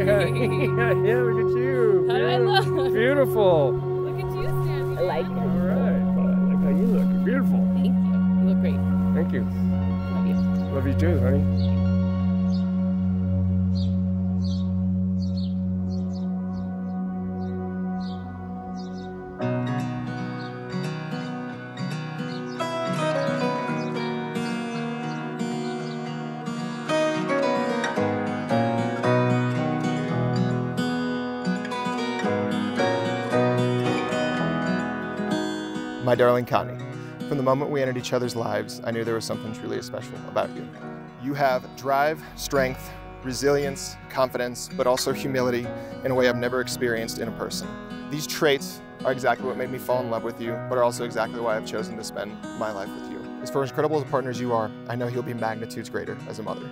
Hi, honey. yeah, look at you. How do I look? Beautiful. Look at you, Sam. I like it. All right. I like how you look. You're beautiful. Thank you. You look great. Thank you. Love you. Love you too, honey. My darling Connie, from the moment we entered each other's lives, I knew there was something truly special about you. You have drive, strength, resilience, confidence, but also humility in a way I've never experienced in a person. These traits are exactly what made me fall in love with you, but are also exactly why I've chosen to spend my life with you. As far as incredible as a partner as you are, I know you'll be magnitudes greater as a mother.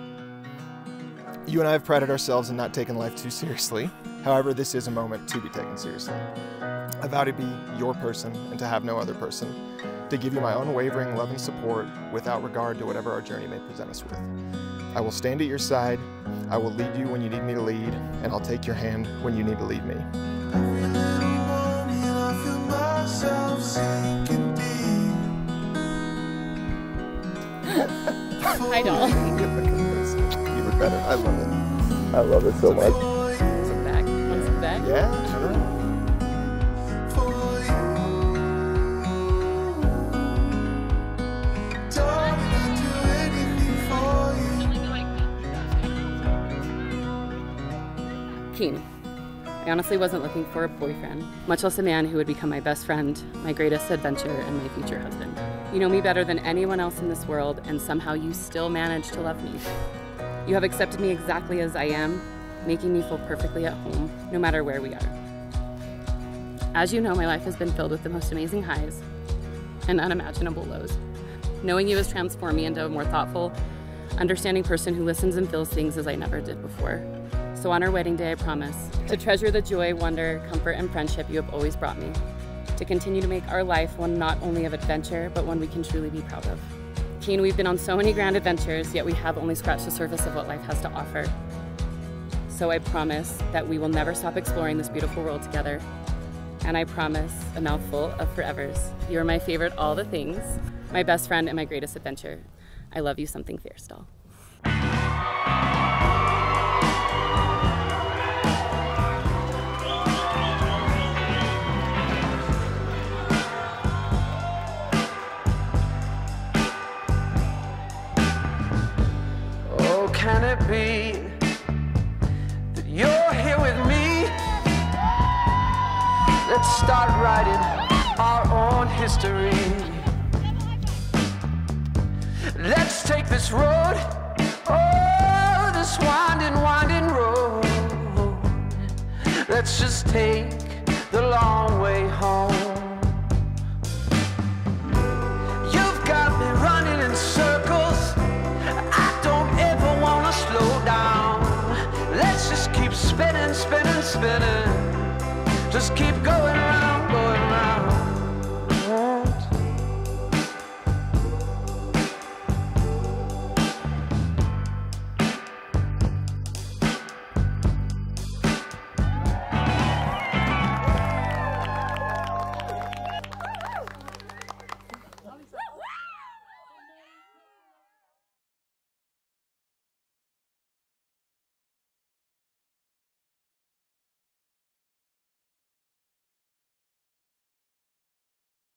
You and I have prided ourselves in not taking life too seriously. However, this is a moment to be taken seriously. I vow to be your person and to have no other person, to give you my unwavering love and support without regard to whatever our journey may present us with. I will stand at your side, I will lead you when you need me to lead, and I'll take your hand when you need to lead me. Hi, doll. Even better. I love it. I love it so much. Sit back. Want sit back? Yeah, Keane. I honestly wasn't looking for a boyfriend, much less a man who would become my best friend, my greatest adventure, and my future husband. You know me better than anyone else in this world, and somehow you still manage to love me. You have accepted me exactly as I am, making me feel perfectly at home, no matter where we are. As you know, my life has been filled with the most amazing highs and unimaginable lows. Knowing you has transformed me into a more thoughtful, understanding person who listens and feels things as I never did before. So on our wedding day, I promise to treasure the joy, wonder, comfort, and friendship you have always brought me. To continue to make our life one not only of adventure, but one we can truly be proud of. Keane, we've been on so many grand adventures, yet we have only scratched the surface of what life has to offer. So I promise that we will never stop exploring this beautiful world together. And I promise a mouthful of forevers. You're my favorite all the things, my best friend, and my greatest adventure. I love you something fierce, doll. Can it be that you're here with me? Let's start writing our own history. Let's take this road, oh, this winding, winding road. Let's just take the long way home. Keep spinning, spinning, spinning. Just keep going